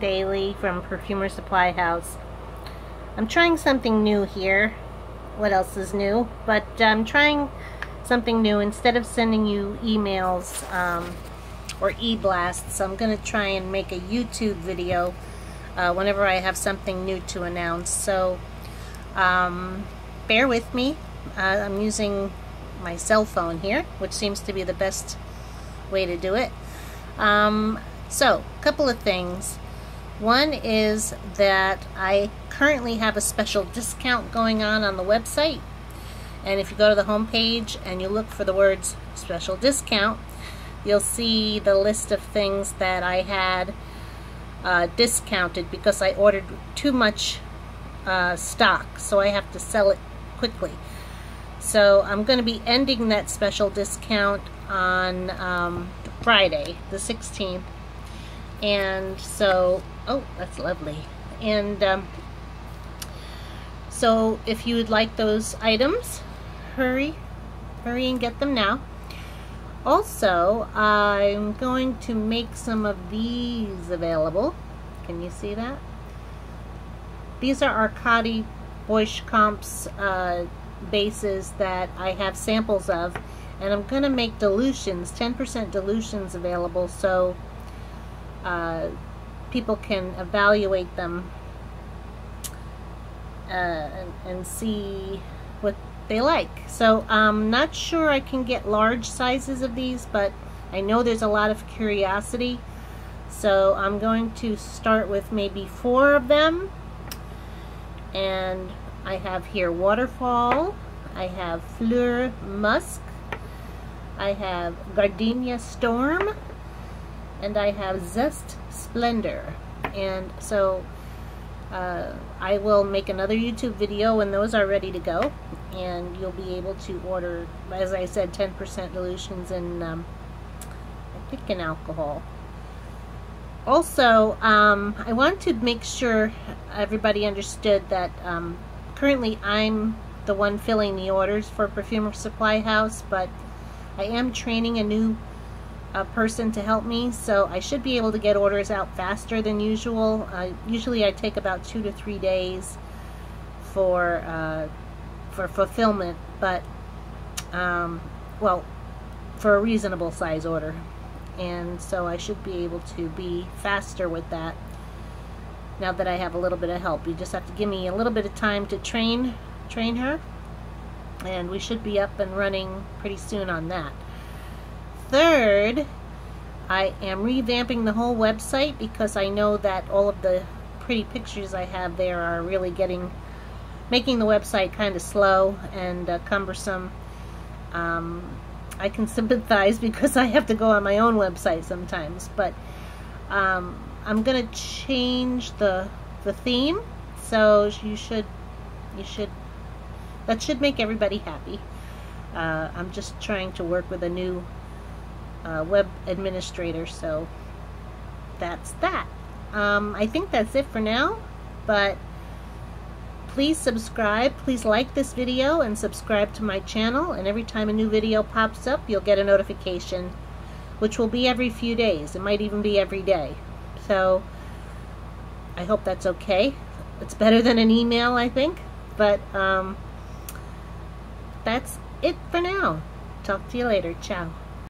Daily from Perfumer Supply House. I'm trying something new here. What else is new? But I'm trying something new. Instead of sending you emails um, or e-blasts, I'm going to try and make a YouTube video uh, whenever I have something new to announce. So um, bear with me. Uh, I'm using my cell phone here, which seems to be the best way to do it. Um, so, a couple of things. One is that I currently have a special discount going on on the website. And if you go to the homepage and you look for the words special discount, you'll see the list of things that I had uh, discounted because I ordered too much uh, stock, so I have to sell it quickly. So I'm going to be ending that special discount on um, Friday, the 16th. And so, oh, that's lovely. And um, so if you would like those items, hurry, hurry and get them now. Also, I'm going to make some of these available. Can you see that? These are Arcadi Boix Camps uh, bases that I have samples of. And I'm going to make dilutions, 10% dilutions available so uh, people can evaluate them uh, and, and, see what they like. So I'm not sure I can get large sizes of these, but I know there's a lot of curiosity. So I'm going to start with maybe four of them. And I have here Waterfall. I have Fleur Musk. I have Gardenia Storm and I have Zest Splendor. And so uh, I will make another YouTube video when those are ready to go. And you'll be able to order, as I said, 10% dilutions in, um, I think, in alcohol. Also, um, I want to make sure everybody understood that um, currently I'm the one filling the orders for Perfumer Supply House, but I am training a new person to help me, so I should be able to get orders out faster than usual. Uh, usually I take about two to three days for uh, for fulfillment, but um, well, for a reasonable size order. And so I should be able to be faster with that now that I have a little bit of help. You just have to give me a little bit of time to train train her and we should be up and running pretty soon on that third, I am revamping the whole website because I know that all of the pretty pictures I have there are really getting, making the website kind of slow and uh, cumbersome. Um, I can sympathize because I have to go on my own website sometimes, but um, I'm gonna change the the theme, so you should you should that should make everybody happy. Uh, I'm just trying to work with a new uh, web administrator. So that's that. Um, I think that's it for now, but please subscribe. Please like this video and subscribe to my channel. And every time a new video pops up, you'll get a notification, which will be every few days. It might even be every day. So I hope that's okay. It's better than an email, I think. But um, that's it for now. Talk to you later. Ciao.